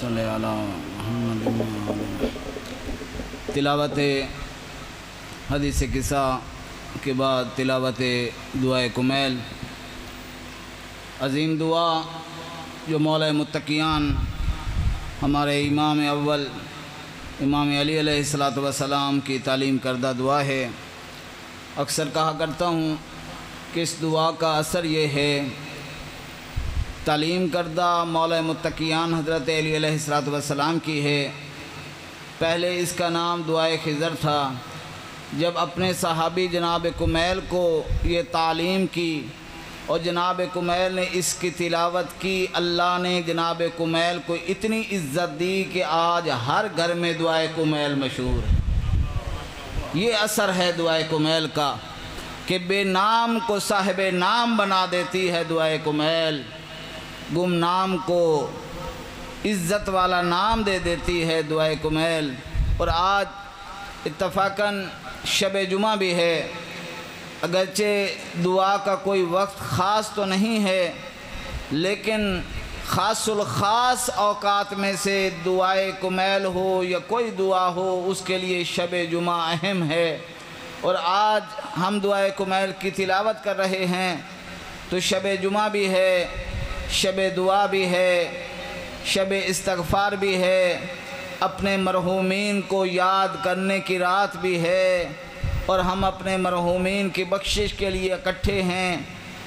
صلی علی محمد تلاوت حدیث قصہ کے بعد تلاوت دعائے کمیل۔ عظیم دعا جو مولا متقیان ہمارے امام اول، امام علی علیہ السلاۃ وسلام کی تعلیم کردہ دعا ہے۔ اکثر کہا کرتا ہوں کہ اس دعا کا اثر یہ ہے تعلیم کردہ مولا متقیان حضرت علی علیہ السلاۃ کی ہے۔ پہلے اس کا نام دعائے خضر تھا۔ جب اپنے صحابی جناب کمیل کو یہ تعلیم کی اور جناب کمیل نے اس کی تلاوت کی، اللہ نے جناب کمیل کو اتنی عزت دی کہ آج ہر گھر میں دعائے کمیل مشہور ہے۔ یہ اثر ہے دعائے کمیل کا کہ بے نام کو صاحب نام بنا دیتی ہے دعائے کمیل۔ گم نام کو عزت والا نام دے دیتی ہے دعائے کمیل اور آج اتفاقاً شب جمعہ بھی ہے۔ اگرچہ دعا کا کوئی وقت خاص تو نہیں ہے، لیکن خاص الخاص اوقات میں سے دعائے کمیل ہو یا کوئی دعا ہو، اس کے لیے شب جمعہ اہم ہے۔ اور آج ہم دعائے کمیل کی تلاوت کر رہے ہیں، تو شب جمعہ بھی ہے۔ شب دعا بھی ہے، شب استغفار بھی ہے، اپنے مرحومین کو یاد کرنے کی رات بھی ہے، اور ہم اپنے مرحومین کی بخشش کے لیے اکٹھے ہیں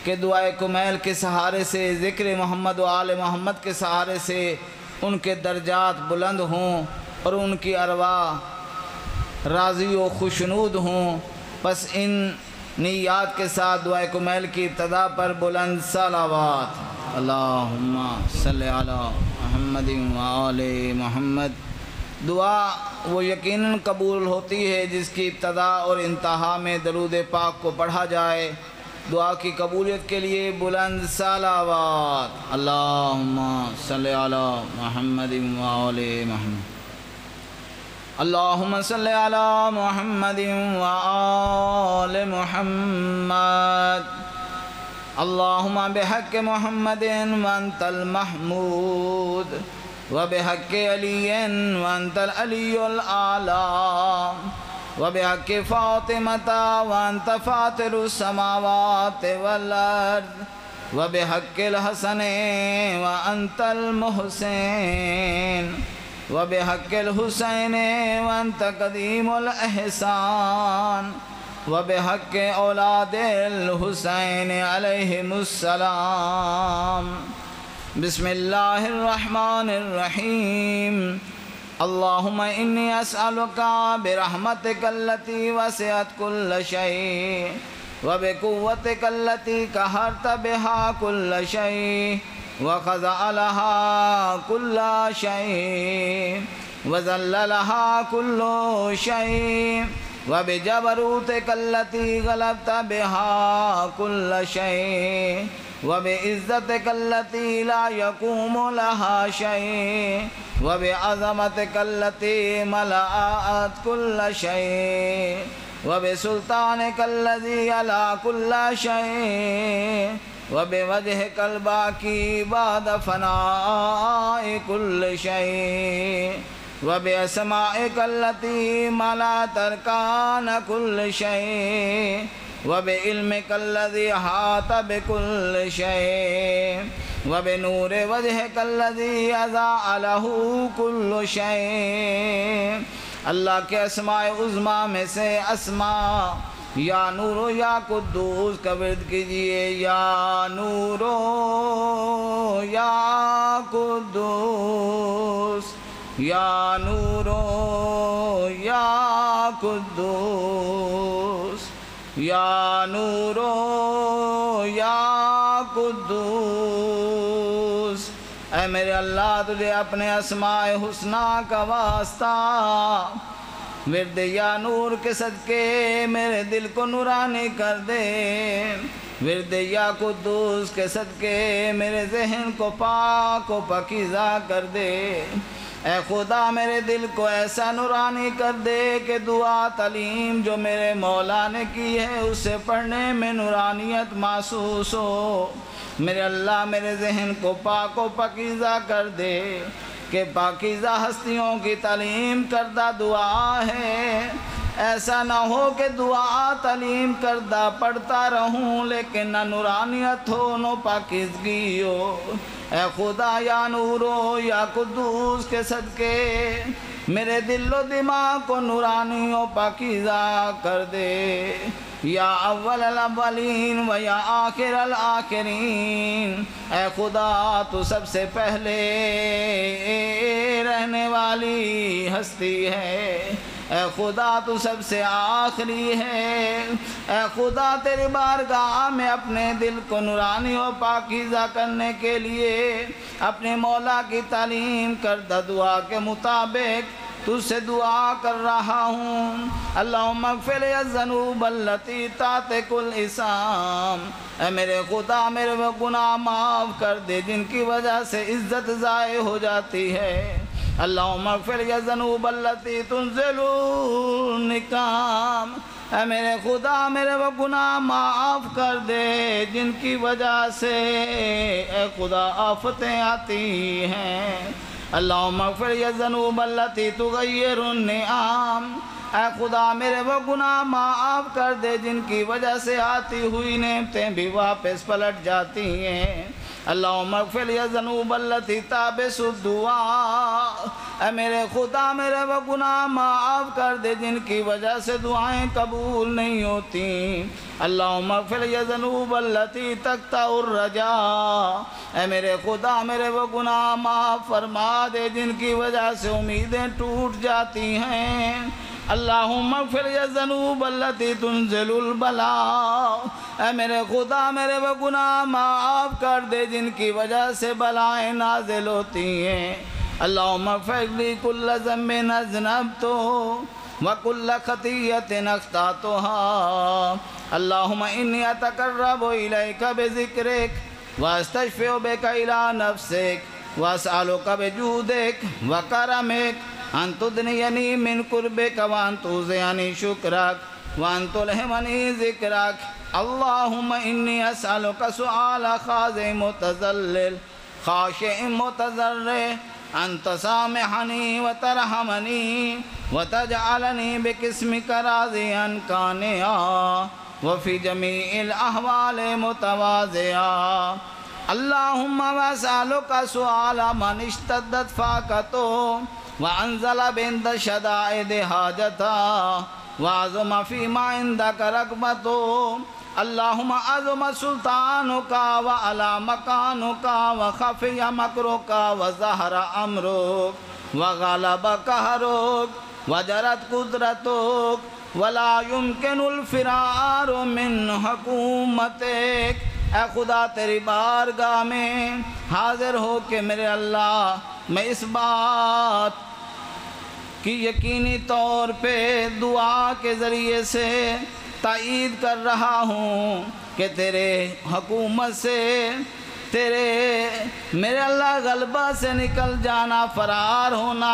کہ دعائے کمیل کے سہارے سے، ذکر محمد و آل محمد کے سہارے سے ان کے درجات بلند ہوں اور ان کی ارواح راضی و خوشنود ہوں۔ بس ان نیات کے ساتھ دعائے کمیل کی ابتدا پر بلند صلوات اللہم صلی علی محمد و آل محمد۔ دعا وہ یقیناً قبول ہوتی ہے جس کی ابتدا اور انتہا میں درود پاک کو پڑھا جائے۔ دعا کی قبولیت کے لیے بلند صلوات۔ اللہم صلی علی محمد و آل محمد۔ اللہم صلی علی محمد و آل محمد۔ اللہم بحق محمد وأنت المحمود وبحق علی وأنت العلی العلا وبحق فاطمة وأنت فاطر السماوات والأرض وبحق الحسن وأنت المحسن وبحق الحسین وأنت قدیم الإحسان. وبحق اولاد الحسین علیہم السلام. بسم اللہ الرحمن الرحیم. اللہم انی اسألکا برحمتک اللتی وسعت کل شئی وبقوتک اللتی کہرت بها کل شئی وخضع لها كل شيء وذل لها كل شيء وبجبروتك التي غلبت بها كل شيء، وبعزتك التي لا يقوم لها شيء، وبعظمتك التي ملأت كل شيء، وبسلطانك الذي على كل شيء، وبوجهك الباقي بعد فناء كل شيء. وبأسمائك التي ملأت أركان كل شيء وبعلمك الذي حاط بكل شيء وبنور وجهك الذي أضاء له كل شيء اللہ کے اسماء عظمہ میں سے اسماء، یا نورو یا قدوس کا ورد کیجیے، یا نورو یا قدوس۔ یا نورو، یا قدوس، یا نورو، یا قدوس۔ اے میرے اللہ، تجھے اپنے اسماء حسنہ کا واسطہ۔ ورد یا نور کے صدقے میرے دل کو نورانی کر دے۔ ورد یا قدوس کے صدقے میرے ذہن کو پاک و پکیزہ کر دے۔ اے خدا میرے دل کو ایسا نورانی کر دے کہ دعا تعلیم جو میرے مولا نے کی ہے، اسے پڑھنے میں نورانیت محسوس ہو۔ میرے اللہ، میرے ذہن کو پاک و پکیزہ کر دے کہ پاکیزہ ہستیوں کی تعلیم کردہ دعا ہے۔ ایسا نہ ہو کہ دعا تعلیم کردہ پڑھتا رہوں، لیکن نہ نورانیت ہو، نو پاکیزگی ہو۔ اے خدا، یا نورو یا قدوس کے صدقے۔ میرے دل و دماغ کو نورانی و پاکیزہ کر دے۔ یا اول الاولین و یا آخر الاخرین۔ اے خدا، تو سب سے پہلے رہنے والی ہستی ہے۔ اے خدا تو سب سے آخری ہے۔ اے خدا تیری بارگاہ میں اپنے دل کو نورانی و پاکیزہ کرنے کے لیے اپنے مولا کی تعلیم کردہ دعا کے مطابق تجھ سے دعا کر رہا ہوں۔ اللہم اغفر الذنوب اللتی تاتک الاسام اے میرے خدا، میرے گناہ معاف کر دے، جن کی وجہ سے عزت ضائع ہو جاتی ہے۔ اللہم اغفر الذنوب اللتی تنزل النکام اے میرے خدا، میرے وہ گناہ معاف کر دے، جن کی وجہ سے اے خدا آفتیں آتی ہیں۔ اللہم اغفر یا ذنوب اللتی تغیر النعام اے خدا، میرے وہ گناہ معاف کر دے جن کی وجہ سے آتی ہوئی نعمتیں بھی واپس پلٹ جاتی ہیں۔ اللہم اغفر یا ذنوب اللتی تابس الدعا اے میرے خدا، میرے وہ گناہ معاف کر دے جن کی وجہ سے دعائیں قبول نہیں ہوتی اللہم اغفر یا ذنوب اللتی تکتا الرجا اے میرے خدا، میرے وہ گناہ معاف فرما دے جن کی وجہ سے امیدیں ٹوٹ جاتی ہیں۔ اللہم اغفر یا ذنوب اللتی تنزل البلا۔ اے میرے خدا، میرے وہ گناہ معاف کر دے جن کی وجہ سے بلائیں نازل ہوتی ہیں۔ اللہم اغفر لی کل ذنب اذنبتو وکل خطیت اختاتها اللہم انی اتقرب الیک بذکرک واستشفع بک الى نفسک واسألک بجودک وکرمک ان تدنینی من قربک وان توزینی شکرک وان تلہمنی یعنی ذکرک. اللہم انی اسألک سؤال خاضع متزلل خاشع متضرع ان تسامحنی وترحمنی وتجعلنی بقسمک راضیا کانعا وفی جمیع الاحوال متواضعا اللہم واسألک سؤال من اشتدت فاقتو وانزل بند شدائد حاجتا وعظم فیما عندک رقبتو اللہم عظم سلطانکا وعلا مکانکا وخفی مکرکا وزہر امرک وغلب قہرک وجرت قدرتک ولا يمكن الفرار من حکومتک اے خدا تیری بارگاہ میں حاضر ہو کہ میرے اللہ، میں اس بات کی یقینی طور پہ دعا کے ذریعے سے تائید کر رہا ہوں کہ تیرے حکومت سے، تیرے میرے اللہ غلبہ سے نکل جانا، فرار ہونا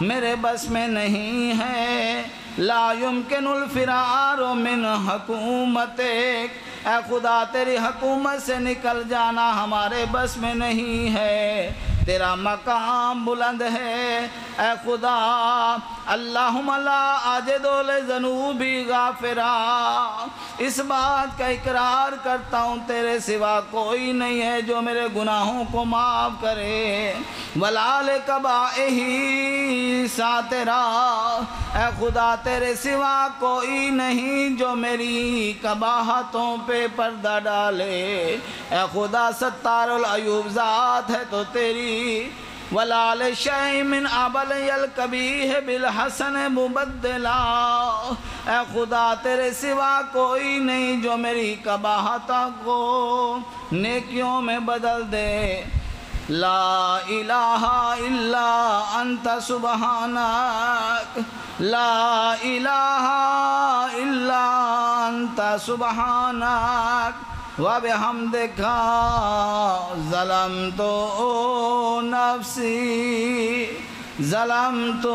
میرے بس میں نہیں ہے۔ لا يمكن الفرار من حکومتک اے خدا، تیری حکومت سے نکل جانا ہمارے بس میں نہیں ہے۔ تیرا مقام بلند ہے۔ اے خدا، اللہم لا آجدو لذنوبی غافرا۔ اس بات کا اقرار کرتا ہوں، تیرے سوا کوئی نہیں ہے جو میرے گناہوں کو معاف کرے۔ ولال کبائہی ساترا۔ اے خدا، تیرے سوا کوئی نہیں جو میری کباہتوں پہ پردہ ڈالے۔ اے خدا، ستار العیوب ذات ہے تو تیری ولال شیء من ابل الکبیح بالحسن مبدلا اے خدا تیرے سوا کوئی نہیں جو میری کباہتا کو نیکیوں میں بدل دے۔ لا الہ الا انت سبحانک۔ لا الہ الا انت سبحانک۔ وبحمدك ظلمت نفسي ظلمت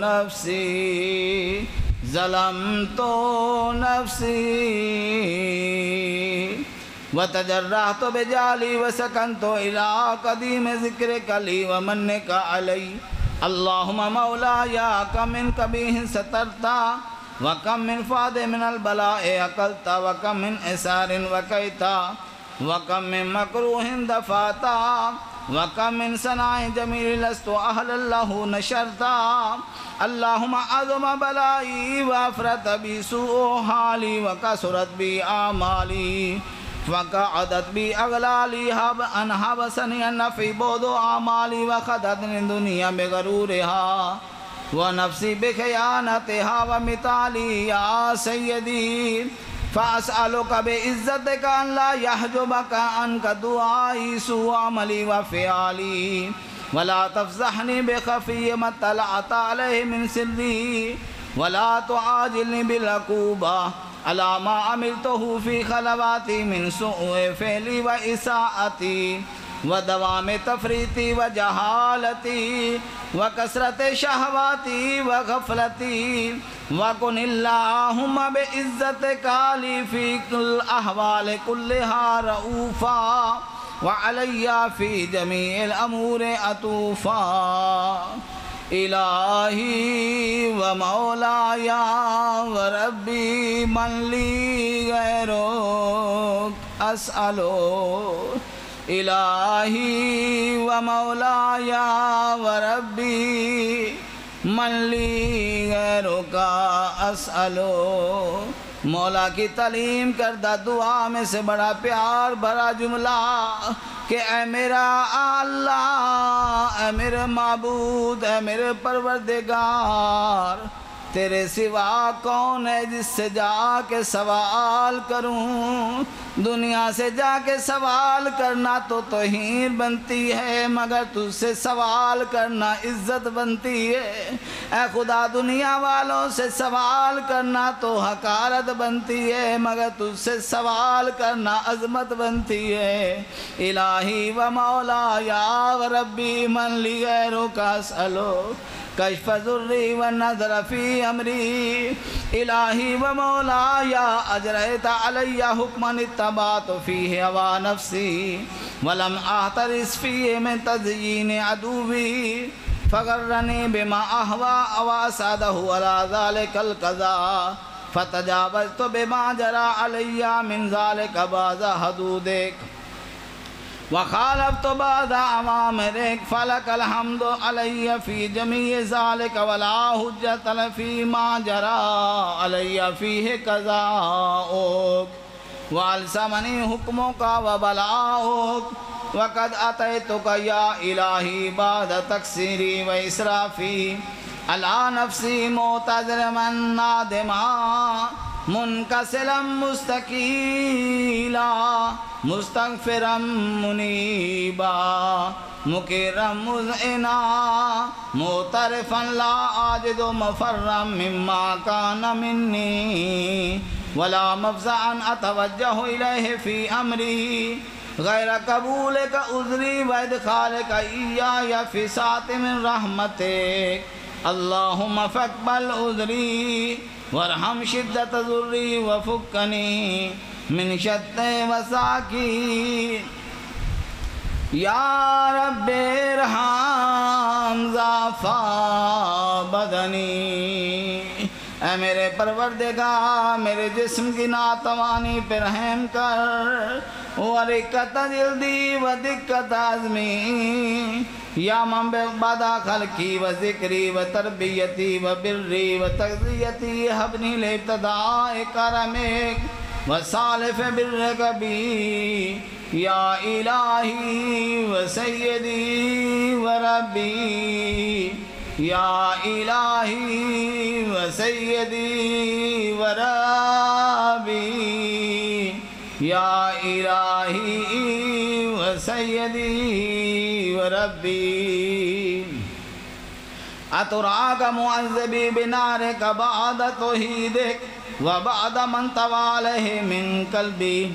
نفسي ظلمت نفسي وتجرعت بجالي وسكنت إلى قديم ذكرك لي ومنك علي اللهم مولاي كم من كبيه سترت وكم من فاد من البلاء أكلت وكم من إسار وكيت وكم من مكروه دفعت وكم من صناع جميل لست أهلا له نشرت اللهم عظم بلائي وافرت بي سوء حالي وكسرت بي آمالي فقعدت بي أغلالي هب أن حبسني النفي بود أعمالي وخدتني الدنيا بغرورها ونفسي بخيانتها ومثالي يا سيدي فأسألك بعزتك أن لا يحجبك عنك دعائي سوء عملي وفعالي ولا تفزحني بخفي ما اطلعت عليه من سري ولا تعاجلني بالعقوبة على ما عملته في خلواتي من سوء فعلي وإساءتي ودوام تفريطي وجهالتي وكسرة شهواتي وغفلتي وكن اللهم بعزتك لي في الأحوال كلها رؤوفا وعلي في جميع الأمور أطوفا إلهي ومولاي وربي من لي غيرك أسألك إلهي ومولاي وربي، من لی لي غيرك أسألك مولا کی تعلیم کردہ دعا میں سے بڑا پیار بھرا جملہ کہ اے میرا اللہ، اے میرے معبود، اے میرے پروردگار تیرے سوا کون ہے جس سے جا کے سوال کروں؟ دنیا سے جا کے سوال کرنا تو توہین بنتی ہے، مگر تجھ سے سوال کرنا عزت بنتی ہے۔ اے خدا، دنیا والوں سے سوال کرنا تو حکارت بنتی ہے، مگر تجھ سے سوال کرنا عظمت بنتی ہے۔ الہی و مولا یا و ربی، من لی غیروں کا سلو کشف ذری و نظر فی امری؟ الہی و مولا یا اجرت علی حکمن اتبات فیہ ہوا نفسی، ولم احترس فیہ من تزیین عدوی، فغرنی بما احوا اواسادہ علی ذالک القضاء، فتجاوزت بما جرى علی من ذالک باز حدودک۔ وخالفت بعد أوامرك فلك الحمد علي في جميع ذلك ولا حجة فيما جرى علي فيه قضاؤك والسمني حكمك وبلاؤك وقد أتيتك يا إلهي بعد تكسيري وإسرافي على نفسي معتذرا نادما منكسلا مستقيلا مستغفرا منيبا مكرا مذعنا معترفا لا عاجد مفرا مما كان مني ولا مفزعا اتوجہ الیہ فی أتوجه إليه في أمري غير قبولك عذري وإدخالك إياي في ساعة من رحمتك اللهم فاقبل عذري وارحم شدة ذري وفكني من شت وساكي. یا رب ارحم ضعفا بدنی اے میرے پروردگار، میرے جسم کی ناتوانی پہ رحم کر۔ ورکت جلدی و دقت یا من بدا خلقی و ذکری و تربیتی و بری و تغذیتی، حبنی لابتداء کرمک و صالف برک بی یا الہی و سیدی و ربی۔ یا الہی و سیدی و ربی یا الہی و سیدی و ربی اتراک معذبی بنارک بعد توحیدک و بعد من تواله من قلبی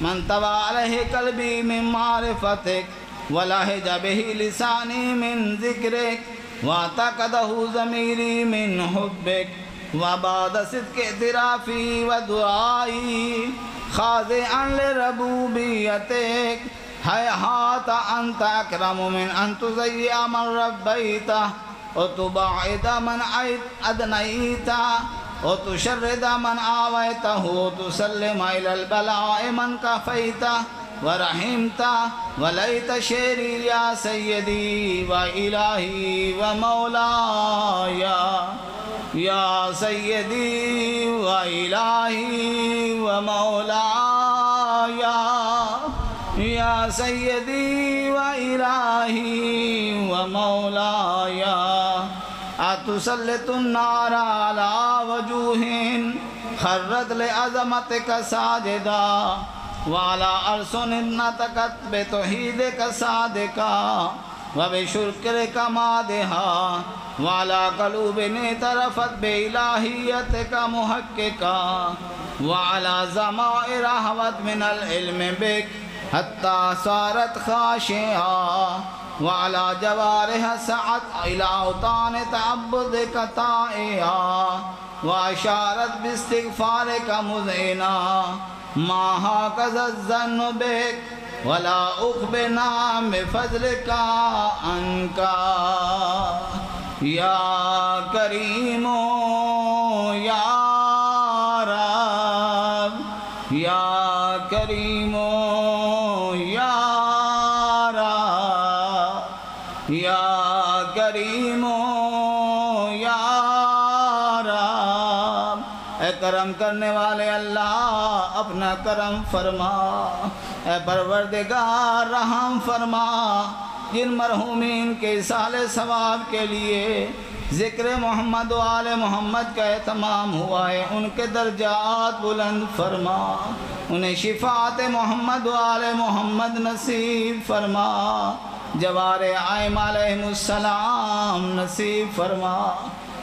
من تواله قلبی من معرفتک ولهج به لسانی من ذکرک واعتقده ضمیری من حبک وبعد صدق اعترافی و خاضعا لربوبيتك هيهات أنت أكرم من أن تزيع من ربيته وتبعد من أدنيته وتشرد من آويته وتسلم إلى البلاء من كفيته ورحمته وليت شيري يا سيدي وإلهي ومولاي يا سيدي وإلهي ومولاي يا سيدي وإلهي ومولاي أتسلط النار على وجوه خرت لعظمتك ساجدا وعلى أرسن نتقت بتوحيدك صادقا وبشكرك مادها وعلى قلوب اعترفت بإلهيتك محققا وعلى زمائر هوت من العلم بك حتى صارت خاشعة وعلى جوارها سعت إلى أوطان تعبدك طائعا وأشارت باستغفارك مذعنا ما هكذا الظن بك ولا أخبرنا بفضلك عنك. يا كريم، يا رب، يا كريم، يا رب، يا كريم، يا رب. اے کرم کرنے والے اللہ کرم فرما، اے پروردگار، رحم فرما۔ جن مرحومین کے سال ثواب کے لیے ذکر محمد و آل محمد کا اہتمام ہوا ہے۔ ان کے درجات بلند فرما۔ انہیں شفاعت محمد و آل محمد نصیب فرما۔ جوار آئم علیہ السلام نصیب فرما۔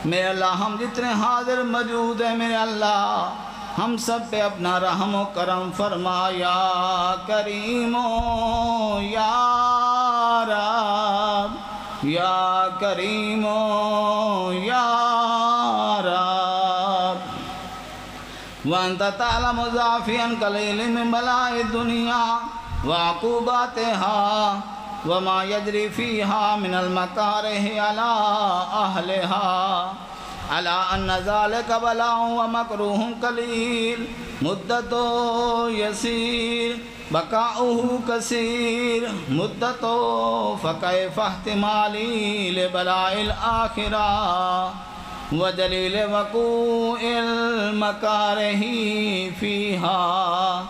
میرے اللہ، ہم جتنے حاضر موجود ہیں، میرے اللہ ہم سب پہ اپنا رحم و کرم فرما یا کریم یا رب، یا کریم و یا رب۔ وانت تعلم ضعفیاً قلیل من بلاء الدنیا وعقوباتها وما يجري فيها من المكاره على أهلها على أن ذلك بلاء ومكروه قليل مدته يسير بقاؤه كثير مدته فكيف احتمالي لبلاء الآخرة؟ وجليل وقوع المكاره فيها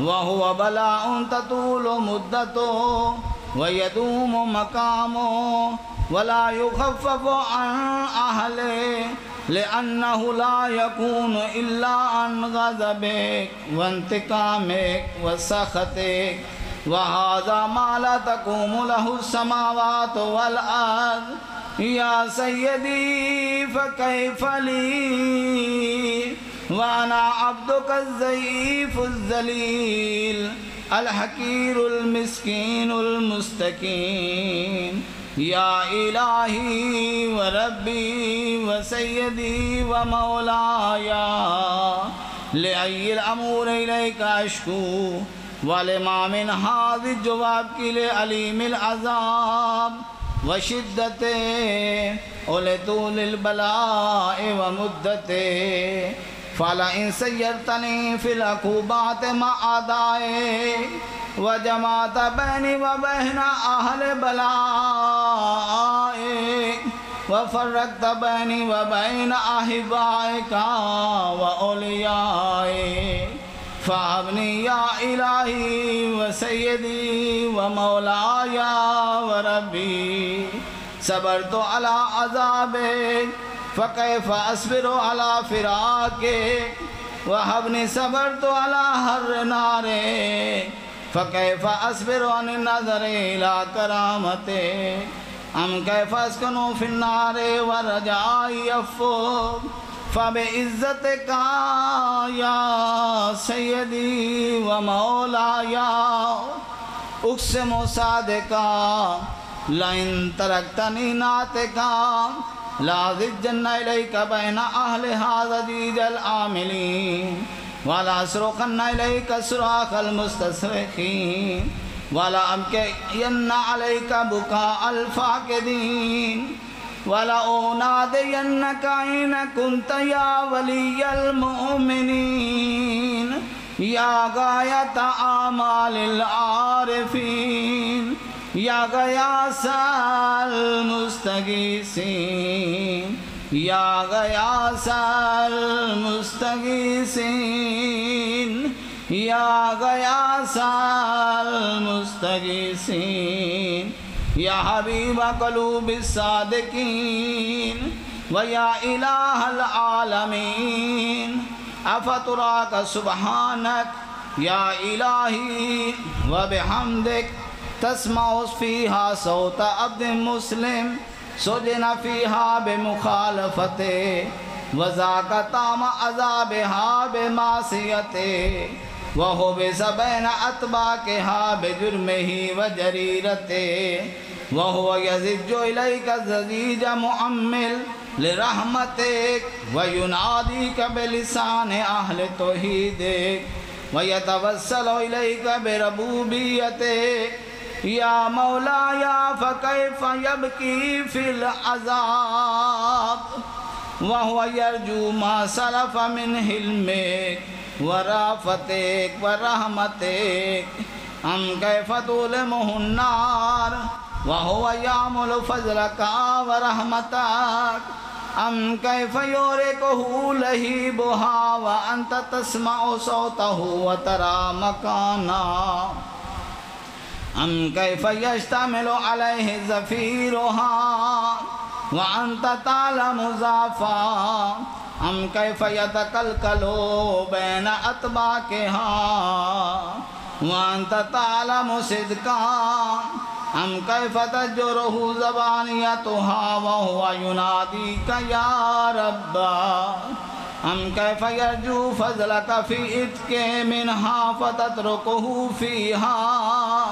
وهو بلاء تطول مدته ويدوم مقامه ولا يخفف عن أهله لأنه لا يكون إلا عن غضبك وانتقامك وسخطك. وهذا ما لا تقوم له السماوات والأرض. يا سيدي، فكيف لي؟ وأنا عبدك الضعيف الذليل الحقير المسكين المستكين يا إلهي وربي وسيدي ومولاي، لأي الأمور إليك أشكو، ولما من هذه الجواب كل أليم العذاب وشدته ولطول البلاء ومدته فلئن سيرتني في العقوبات و جماعت بینی و بہن اہل بلائی مع أعدائي وجمعت بيني وبين أهل بلائك وفرقت بيني وبين أحبائك وأوليائك فابني يا إلهي وسيدي ومولاي وربي صبرت على عذابك فكيف أصبر على فراقك وهبني صبرت على حر نارك فكيف أصبر عن النظر إلى كرامتك أم كيف أسكن في النار ورجائي يفوق فبعزتك يا سيدي ومولاي أقسم صادقا، لئن تركتني ناتكا لا ذجن إليك بين أهل هذا ديج العاملين ولا أسرقن إليك صراخ المستصرخين ولا أبكين عليك بكاء الفاقدين ولا أنادينك أين كنت يا ولي المؤمنين يا غاية آمال العارفين يا غياس المستغيثين يا غياس المستغيثين يا غياس المستغيثين يا حبيب قلوب الصادقين ويا إله العالمين أفتراك سبحانك يا إلهي وبحمدك تسمع فيها صوت عبد مسلم سجن فيها بمخالفته وذاك طعم عذابها بمعصيته وهو بين أطباقها بجرمه وجريرته وهو يزج إليك زجيج مؤمل لرحمتك ويناديك بلسان أهل توحيدك ويتوسل إليك بربوبيتك يا مولاي فكيف يبكي في العذاب وهو يرجو ما سلف من حلمك ورافتك ورحمتك أم كيف تظلمه النار وهو يعمل فضلك ورحمتك أم كيف يوركه لهيبها وأنت تسمع صوته وترى مكانا أم كيف يشتمل عليه زفيرها؟ وأنت تعلم زافا. أم كيف يتكلكل بين أطباقها؟ وأنت تعلم صدقا. أم كيف تجره زبانيتها وهو يناديك يا رب؟ أم كيف يرجو فضلك في إتك منها فتتركه فيها؟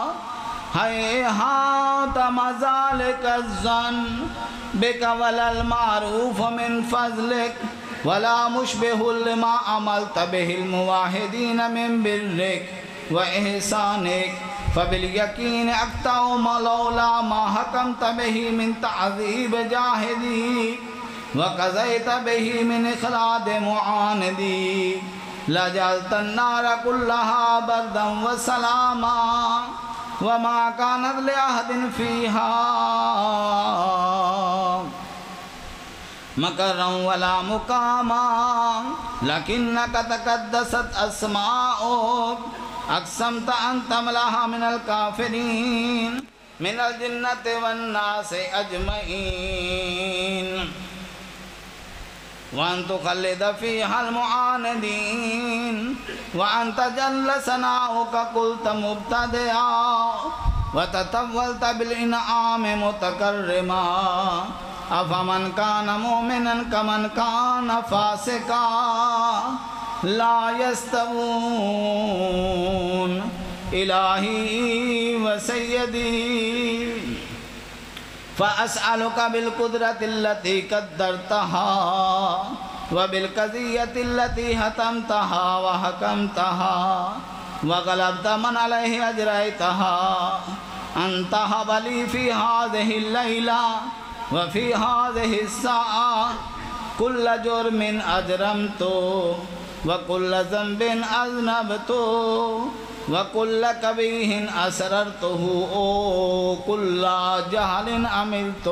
هيهات مزالك الظن بك ولا المعروف من فضلك، ولا مشبه لما عملت به المواحدين من برك وإحسانك. فباليقين أقطع لولا ما حكمت به من تعذيب جاهدي. وقضيت به من إخلاد معاندي لجلت النار كلها بردا وسلاما، وما كانت لأحد فيها. مكرا ولا مقاما، لكنك تقدست أسماؤك، أقسمت أن تملأها من الكافرين، من الجنة والناس أجمعين. وأن تخلد فيها المعاندين وأن تجل سناؤك قلت مبتدعا وتطولت بالإنعام متكرما أفمن كان مؤمنا كمن كان فاسقا لا يستوون إلهي وسيدي فأسألك بالقدرة التي قدرتها وبالقضية التي هتمتها وحكمتها وغلبت من عليه أجريتها أن تهب لي في هذه الليلة وفي هذه الساعة كل جرم أجرمت وكل ذنب أذنبت وكل كبيه أسررته او كل جہل عملت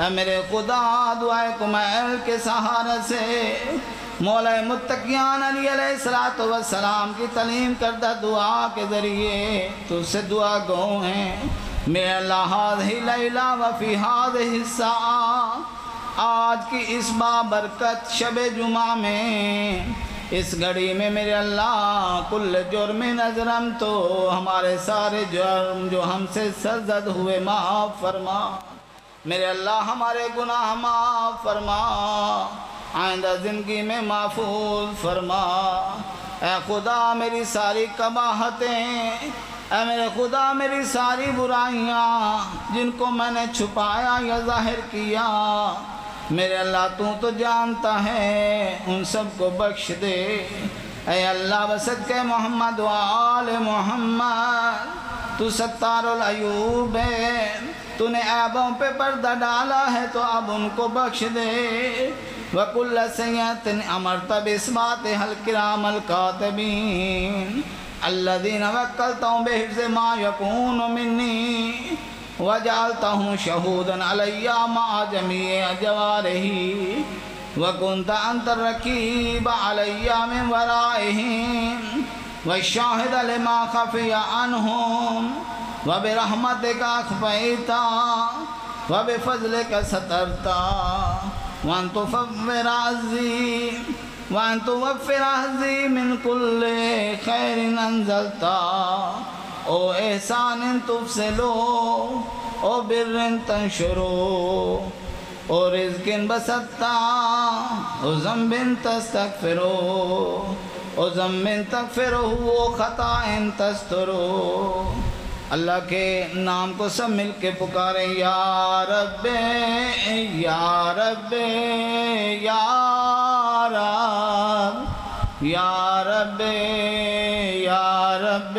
اے میرے خدا، دعائے کمیل کے سہارے سے۔ مولا متقیان علی علیہ السلام کی تعلیم کردہ دعا کے ذریعے تو سے دعا گو ہیں۔ میرے اللہ ہی لیلہ وفی هذه الساعة آج کی اس بابرکت شب جمعہ میں اس گھڑی میں میرے اللہ، کل جرم نظرم تو، ہمارے سارے جرم جو ہم سے سرزد ہوئے، معاف فرما۔ میرے اللہ، ہمارے گناہ معاف فرما۔ آئندہ زندگی میں محفوظ فرما۔ اے خدا، میری ساری قباہتیں، اے میرے خدا، میری ساری برائیاں، جن کو میں نے چھپایا یا ظاہر کیا۔ میرے اللہ تو تو جانتا ہے، ان سب کو بخش دے۔ اے اللہ بسد کے محمد و آل محمد۔ تو ستار العیوب ہے۔ تو نے عیبوں پہ پردہ ڈالا ہے، تو اب ان کو بخش دے۔ وکل سیت امرت بسمات حل کرام الکاتبین۔ الذین وکلتہم بحفظ ما یکون منی۔ وجعلتہم شہودا علیہ ما جمیع جوارہی وكنت أنت الركيب علي من ورائهم، والشاهد لما خفي عنهم، وبرحمتك أخفيتا وبفضلك سترتا وأن تفور عزي، وأن توفر عزي من كل خير أنزلتا او احسان تفصلو او بر تنشرو، او رزق بسطا، او ذنب تستغفرو، او ذنب تغفرو، او خطا تسترو۔ اللہ کے نام کو سب مل کے پکاریں یا رب یا رب یا رب یا رب یا رب۔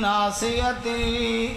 ناسیتی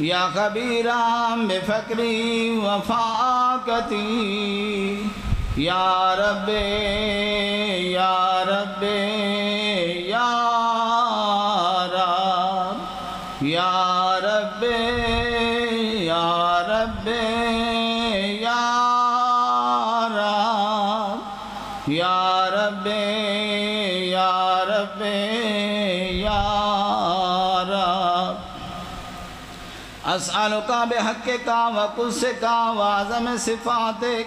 یا خبیران بفکری و یا رب یا رب یا اسألك بحقك وقدسك وعظم صفاتك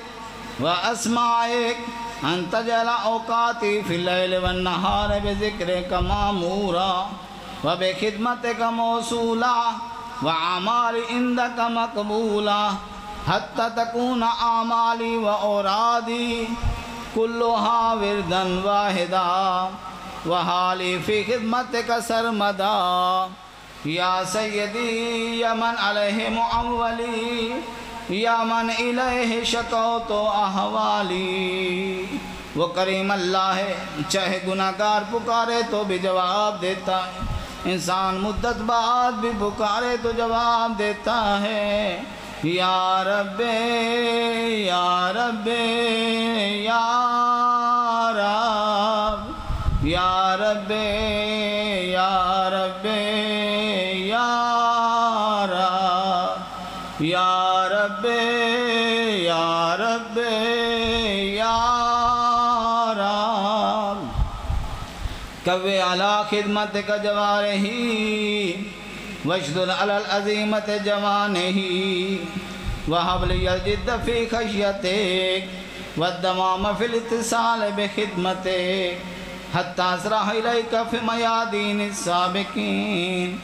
وأسمائك أن تجعل أوقاتي في الليل والنهار بذكرك مامورا وبخدمتك موصولا وأعمالي عندك مقبولا حتى تكون أعمالي وأورادي كلها وردا واحدا وحالي في خدمتك سرمدا یا سیدی یا من علیہ معولی یا من الیہ شکوت و احوالی وہ کریم اللہ ہے چاہے گناہ گار پکارے تو بھی جواب دیتا ہے۔ انسان مدت بعد بھی پکارے تو جواب دیتا ہے۔ یا رب یا رب، یا علا خدمت کا جوارہی وشدل علی العظیمت جوانہی وحب لی الجد فی خشیتک، والدمام فی الاتصال بخدمتک۔ حتی اسرح الیک فی میادین السابقین،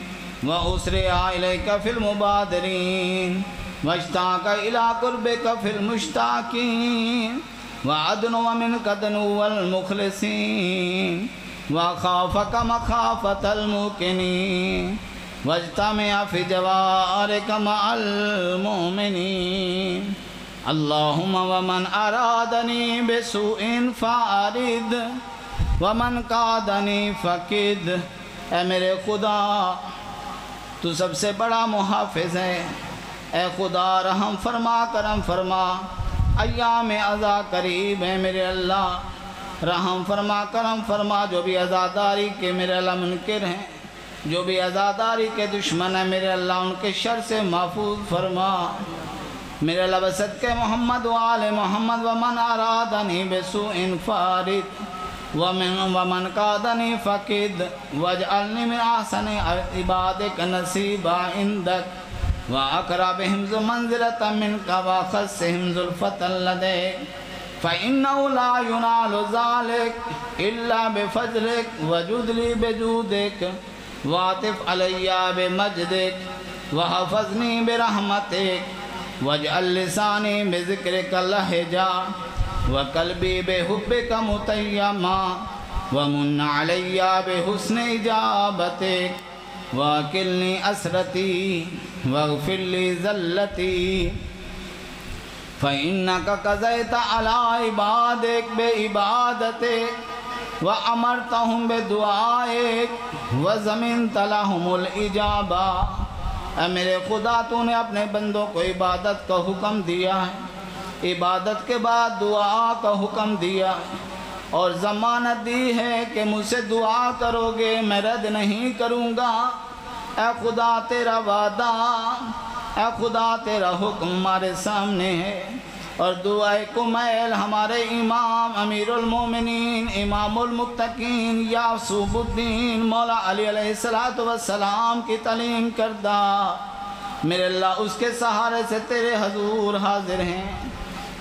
واسرع الیک فی المبادرین۔ واشتاق الى قربک فی المشتاقین وعدنو منک دنو المخلصین وخافك مخافة الموقنين واجتمع في جوارك مع المؤمنين اللهم ومن أرادني بسوء فارد ومن قادني فقد اے میرے خدا، تو سب سے بڑا محافظ ہے۔ اے خدا، رحم فرما، کرم فرما۔ ایام ازا قریب ہے میرے اللہ۔ رحم فرما، کرم فرما، جو بھی ازاداری کے میرے اللہ منکر ہیں، جو بھی ازاداری کے دشمن ہیں، میرے اللہ ان کے شر سے محفوظ فرما۔ میرے اللہ بسد کے محمد و آل محمد، ومن ارادنی بسوء فارد ومن ومن قادنی فقد وجعلنی من احسن عبادک نصیبا عندک واقربهم ذو منزلة منك وخصهم زلفة لديك فَإِنَّهُ لَا يُنَالُ ذَلِكَ إِلَّا بِفَضْلِكَ وَجُدْلِي بِجُودِكَ وَاطِفْ عَلَيَّا بِمَجْدِكَ وَحَفَظْنِي بِرَحْمَتِكَ وَجْعَلْ لِسَانِي بِذِكْرِكَ لَهِجَا وَقَلْبِي بِحُبِّكَ مُتَيَّمًا وَمُنْ عَلَيَّا بِحُسْنِ إِجَابَتِكَ وَاكِلْنِي أَسْرَتِي وَغْفِرْ لِي ذَلَّتِي فإنك قضيت على عبادك بعبادتك وأمرتهم بدعائك وزمنت لهم الإجابة اے میرے خدا، تو نے اپنے بندوں کو عبادت کا حکم دیا ہے۔ عبادت کے بعد دعا کا حکم دیا ہے۔ اور ضمانت دی ہے کہ مجھ سے دعا کرو گے، میں رد نہیں کروں گا۔ اے خدا، تیرا وعدہ اے خدا تیرا حکم ہمارے سامنے ہے اور دعائے کمیل ہمارے امام امیر المومنین، امام المتقین، یاسوب الدین، مولا علی علیہ السلام کی تعلیم کردہ۔ میرے اللہ، اس کے سہارے سے تیرے حضور حاضر ہیں۔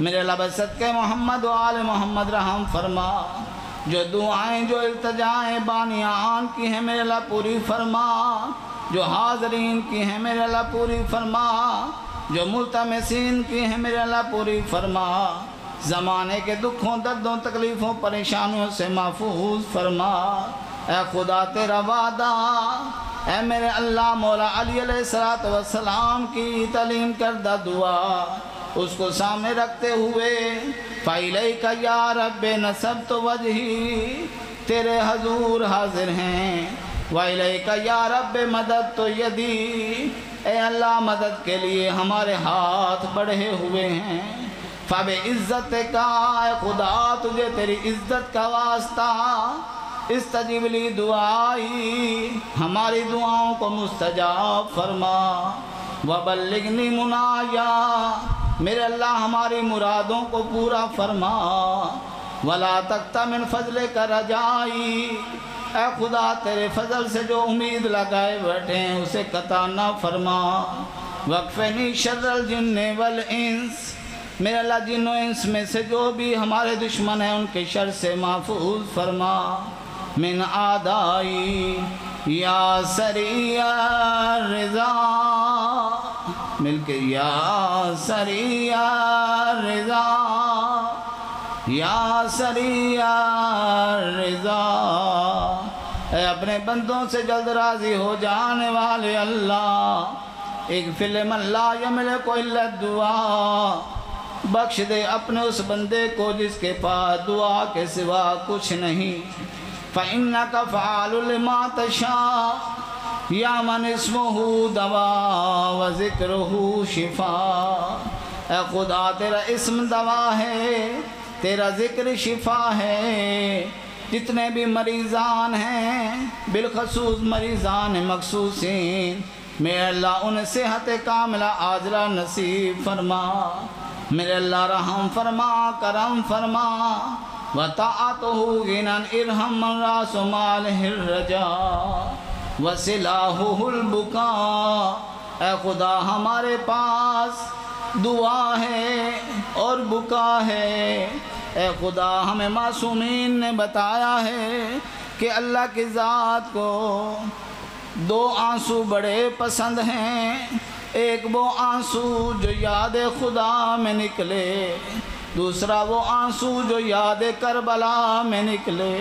میرے اللہ، بسط کے محمد و آل محمد رحم فرما۔ جو دعائیں، جو التجائیں بانیان کی ہیں، میرے اللہ، پوری فرما۔ جو حاضرین کی ہیں میرے اللہ پوری فرما، جو ملتمسین کی ہیں میرے اللہ پوری فرما، زمانے کے دکھوں، دردوں، تکلیفوں، پریشانیوں سے محفوظ فرما۔ اے خدا تیرا وعدہ، اے میرے اللہ مولا علی علیہ السلام کی تعلیم کردہ دعا۔ اس کو سامنے رکھتے ہوئے، فَإِلَيْكَ يَا رَبِّ نَسَبْتُ وَجْهِ تیرے حضور حاضر ہیں۔ وَإِلَيْكَ يَا رَبِّ مَدَدْتُ يَدِي۔ اے اللہ، مدد کے لیے ہمارے ہاتھ بڑھے ہوئے ہیں۔ فَبِ عزت کا اے خدا، تجھے تیری عزت کا واسطہ۔ استجیب لی دعائی، ہماری دعاؤں کو مستجاب فرما۔ وَبَلِّغْنِ مُنَايَا میرے اللہ، ہماری مرادوں کو پورا فرما۔ وَلَا تَكْتَ مِنْ فَضْلِ کا رجائی اے خدا تیرے فضل سے جو امید لگائے بیٹھے ہیں، اسے قطع نہ فرما۔ وقفنی شر الجن والانس۔ میرے اللہ، جن و انس میں سے جو بھی ہمارے دشمن ہیں، ان کے شر سے محفوظ فرما۔ من آدائی یا سریع رضا مل کے یا سریع رضا یا سریع رضا اے اپنے بندوں سے جلد راضی ہو جانے والے اللہ۔ ایک فلم اللہ یمل کو اللہ دعا۔ بخش دے اپنے اس بندے کو جس کے پاس دعا کے سوا کچھ نہیں۔ فَإِنَّكَ فَعَالُ لِمَا تَشَاءُ۔ یا من اسمہ دوا و ذکرہ شفا۔ اے خدا، تیرا اسم دوا ہے، تیرا ذکر شفا ہے۔ جتنے بھی مریضان ہیں، بالخصوص مریضان مخصوصین، میرے اللہ ان صحت کاملہ آجرہ نصیب فرما، میرے اللہ رحم فرما، کرم فرما وطاعته غنان ارحم من راس ماله الرجا وسلاحه البکا، اے خدا ہمارے پاس دعا ہے اور بکا ہے۔ اے خدا، ہمیں معصومین نے بتایا ہے کہ اللہ کی ذات کو دو آنسو بڑے پسند ہیں۔ ایک وہ آنسو جو یاد خدا میں نکلے، دوسرا وہ آنسو جو یاد کربلا میں نکلے۔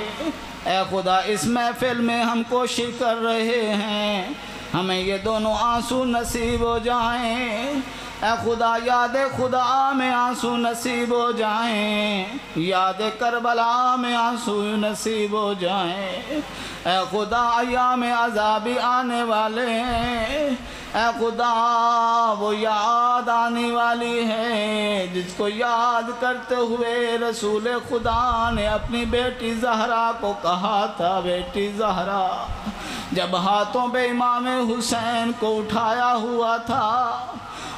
اے خدا، اس محفل میں ہم کوشش کر رہے ہیں۔ ہمیں یہ دونوں آنسو نصیب ہو جائیں۔ اے خدا، یاد خدا میں آنسو نصیب ہو جائیں۔ یاد کربلا میں آنسو نصیب ہو جائیں۔ اے خدا ایام عذابی آنے والے ہیں۔ اے خدا، وہ یاد آنے والی ہے جس کو یاد کرتے ہوئے رسول خدا نے اپنی بیٹی زہرا کو کہا تھا، بیٹی زہرا، جب ہاتھوں پہ امام حسین کو اٹھایا ہوا تھا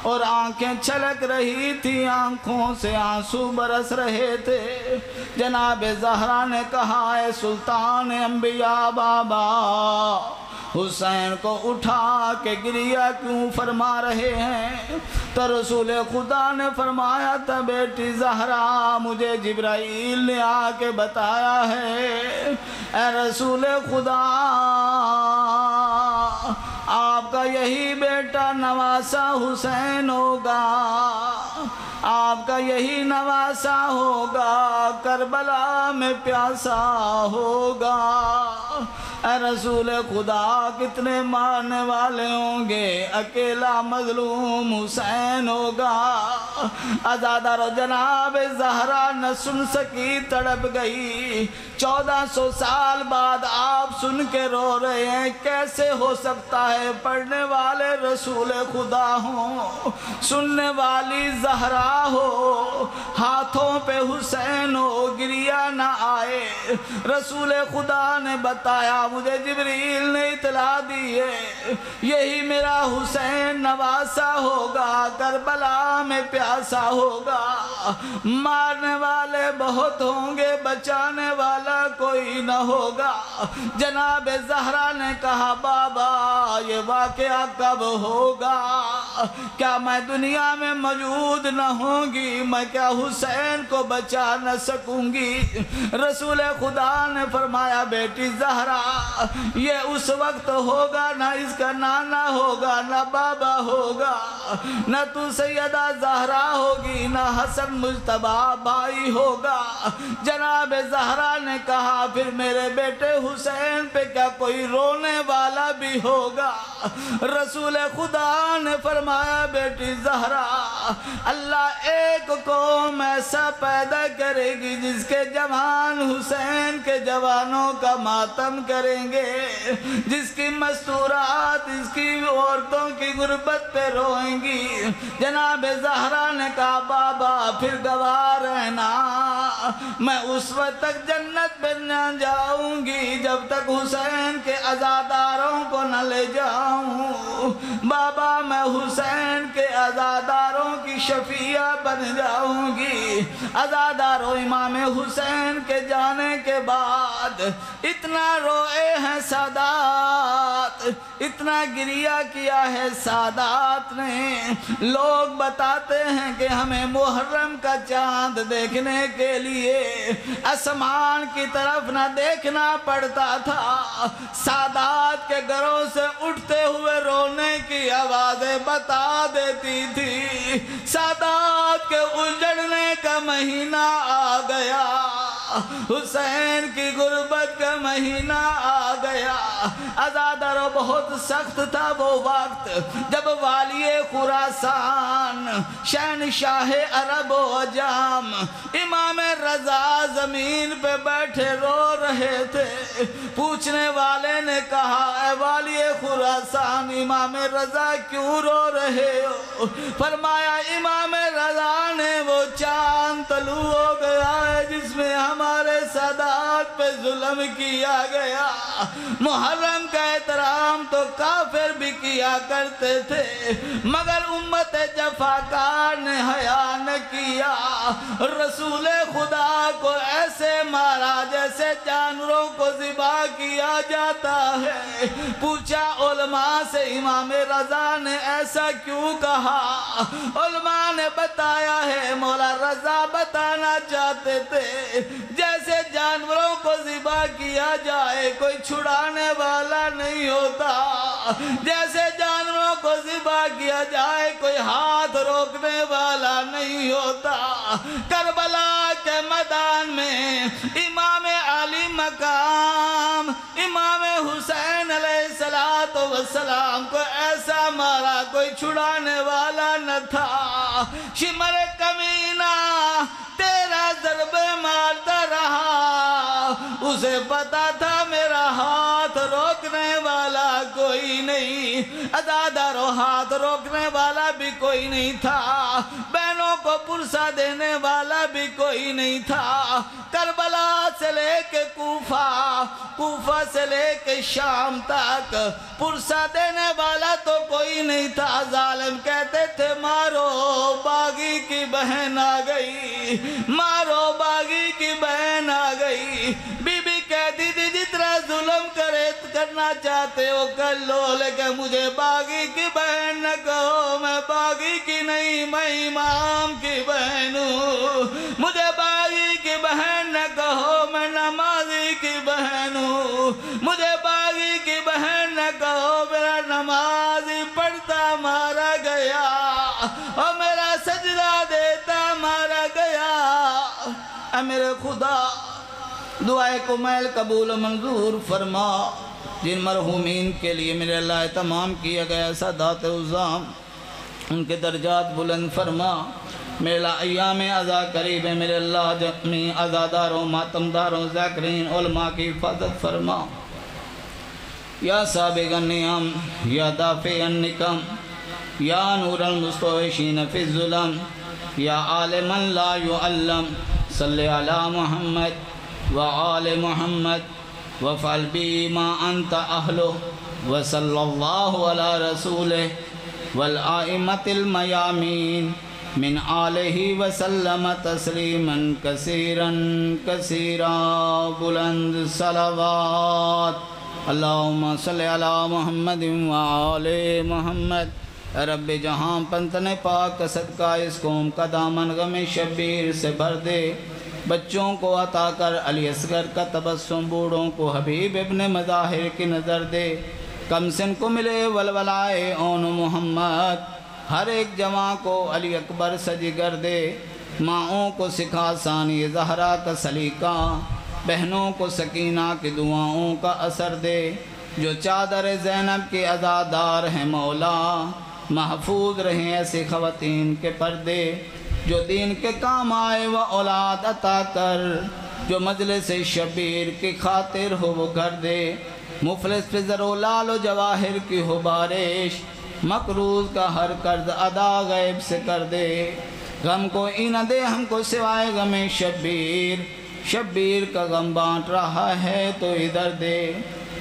اور آنکھیں چھلک رہی تھی، آنکھوں سے آنسو برس رہے تھے۔ جناب زہرا نے کہا، اے سلطان انبیاء بابا، حسین کو اٹھا کے گریا کیوں فرما رہے ہیں؟ تو رسول خدا نے فرمایا تھا بیٹی زہرا، مجھے جبرائیل نے آ کے بتایا ہے۔ اے رسول خدا آپ کا یہی بیٹا نواسا حسین ہوگا۔ آپ کا یہی نواسا ہوگا۔ کربلا میں پیاسا ہوگا۔ اے رسول خدا، کتنے مارنے والے ہوں گے؟ اکیلا مظلوم حسین ہوگا۔ ازادہ رو جناب، زہرا نہ سن سکی تڑپ گئی۔ چودہ سو سال بعد آپ سن کے رو رہے ہیں۔ کیسے ہو سکتا ہے؟ پڑھنے والے رسول خدا ہوں۔ سننے والی زہرا ہو۔ ہاتھوں پہ حسین ہو گریا نہ آئے۔ رسول خدا نے بتایا مجھے جبریل نے اطلاع دی ہے۔ یہی میرا حسین نواسا ہوگا، کربلا میں پیاسا ہوگا۔ مارنے والے بہت ہوں گے، بچانے والا کوئی نہ ہوگا۔ جناب زہرا نے کہا، بابا، یہ واقعہ کب ہوگا؟ کیا میں دنیا میں موجود نہ ہوں گی؟ میں کیا حسین کو بچا نہ سکوں گی؟ رسول خدا نے فرمایا، بیٹی زہرا یہ اس وقت ہوگا، نہ اس کا نانا ہوگا، نہ بابا ہوگا، نہ تو سیدہ زہرا ہوگی، نہ حسن مجتبہ بھائی ہوگا۔ جناب زہرا نے کہا، پھر میرے بیٹے حسین پہ کیا کوئی رونے والا بھی ہوگا؟ رسول خدا نے فرمایا، بیٹی زہرا، اللہ ایک قوم ایسا پیدا کرے گی جس کے جوان حسین کے جوانوں کا ماتم کرے کریں گے۔ جس کی مستورات اس کی عورتوں کی غربت پہ روئیں گی۔ جناب زہرا نے کہا، بابا، پھر گواہ رہنا۔ میں اس وقت تک جنت پہ نہ جاؤں گی، جب تک حسین کے ازاداروں کو نہ لے جاؤں۔ بابا، میں حسین کے ازاداروں کی شفیع بن جاؤں گی۔ ازاداروں امام حسین کے جانے کے بعد اتنا روئے ہیں سادات، اتنا گریا کیا ہے سادات نے۔ لوگ بتاتے ہیں کہ ہمیں محرم کا چاند دیکھنے کے لیے اسمان کی طرف نہ دیکھنا پڑتا تھا۔ سادات کے گھروں سے اٹھتے ہوئے رونے کی آوازیں بتا دیتی تھی۔ سادات کے اجڑنے کا مہینہ آ گیا۔ حسین کی غربت کا مہینہ آ گیا۔ ازادر بہت سخت تھا وہ وقت۔ جب والی خراسان شہنشاہ عرب و عجام امام رضا زمین پہ بیٹھے رو رہے تھے۔ پوچھنے والے نے کہا، اے والی خراسان، امام رضا کیوں رو رہے ہو؟ فرمایا، امام رضا نے وہ چاند طلوع ہو گیا ہے، جس میں ہمارے سادات پہ ظلم کیا گیا۔ محرم کا احترام تو کافر بھی کیا کرتے تھے، مگر امت جفاکار نے حیا نہ کیا۔ رسول خدا کو ایسے مارا جیسے جانوروں کو ذبح کیا جاتا ہے۔ پوچھا علماء سے، امام رضا نے ایسا کیوں کہا؟ علماء نے بتایا ہے، مولا رضا بتانا چاہتے تھے۔ جیسے جانوروں کو ذبح کیا جائے، کوئی چھڑانے والا نہیں ہوتا۔ جیسے جانوروں کو ذبح کیا جائے، کوئی ہاتھ روکنے والا نہیں ہوتا۔ کربلا کے میدان میں امام عالی مقام، امام حسین علیہ السلام کو ایسا مارا کوئی چھڑانے والا نہ تھا۔ شمر کمینہ تیرا ضرب مارتا رہا، اسے پتا تھا میرا ہاتھ روکنے والا کوئی نہیں ادادارو ہاتھ روکنے والا بھی کوئی نہیں تھا، بہنوں کو پرسا دینے والا بھی کوئی نہیں تھا۔ کربلا سے لے کے کوفہ کوفہ سے لے کے شام تک پرسا دینے والا تو کوئی نہیں تھا۔ ظالم کہتے تھے، مارو باغی کی بہن آ گئی، مارو باغی کی بہن آ گئی۔ بی بی کہتی تھی کرنا چاہتے ہو، کر لو، لیکن مجھے باغی کی بہن نہ کہو، میں باغی کی نہیں، میں امام کی بہن ہوں۔ مجھے باغی کی بہن نہ کہو، میں نمازی کی بہن ہوں۔ مجھے باغی کی بہن نہ کہو، میرا نماز مارا گیا۔ اور میرا سجدہ دیتا مارا گیا۔ اے میرے خدا، دعائے کو میل قبول منظور فرما۔ جن مرحومین کے لیے میرے اللہ تمام کیا گیا سادات عظام ان کے درجات بلند فرما۔ میرا ایام ازا قریب ہے، میرے اللہ جمی ازاداروں ماتمداروں، ذاکرین، علماء کی حفاظت فرما۔ یا سابق النعم، یا دافع النکم، یا نور المستوشین فی الظلم، یا عالما لا يعلم صلی علی محمد وآل محمد وفعل بی ما انت اہلو وصلی اللہ علی رسولہ والآئمت المیامین من آلہ وسلم تسلیما کثیرا کثیرا بلند صلوات. اللہم صلی علی محمد وآل محمد. رب جہاں پنتن پاک صدقہ اس قوم کا دامن غم شبیر سے بھر دے بچوں کو عطا کر علی اصغر کا تبسم، بوڑھوں کو حبیب ابن مظاہر کی نظر دے۔ کم سن کو ملے ولولائے اون محمد۔ ہر ایک جوان کو علی اکبر سجگر دے۔ ماؤں کو سکھا ثانی زہرا کا سلیقہ۔ بہنوں کو سکینہ کی دعاؤں کا اثر دے۔ جو چادر زینب کے ازادار ہیں مولا، محفوظ رہیں ایسی خواتین کے پردے۔ جو دین کے کام آئے وہ اولاد عطا کر، جو مجلس شبیر کی خاطر ہو وہ گھر دے۔ مفلس فضر و لال و جواہر کی ہو بارش، مقروض کا ہر قرض ادا غیب سے کر دے۔ غم کو ای نہ دے ہم کو سوائے غم شبیر شبیر کا غم بانٹ رہا ہے تو ادھر دے۔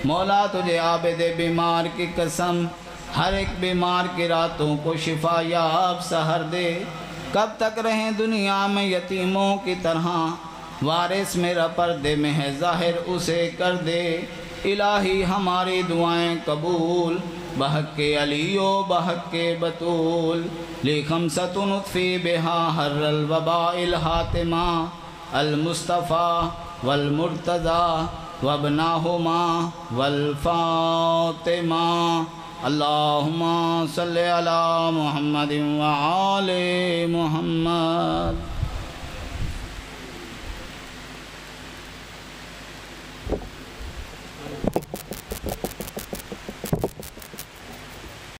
مولا تجھے عابد بیمار کی قسم، ہر ایک بیمار کی راتوں کو شفا یاب سہر دے۔ کب تک رہیں دنیا میں یتیموں کی طرح؟ وارث میرا پردے میں ہے، ظاہر اسے کر دے۔ الہی ہماری دعائیں قبول، بحق کے علی و بحق کے بطول۔ لیکم ستنطفی بہا حر الوباء الحاتمہ المصطفیٰ والمرتضی وابناہما والفاطمہ۔ اللهم صل على محمد وعلى محمد.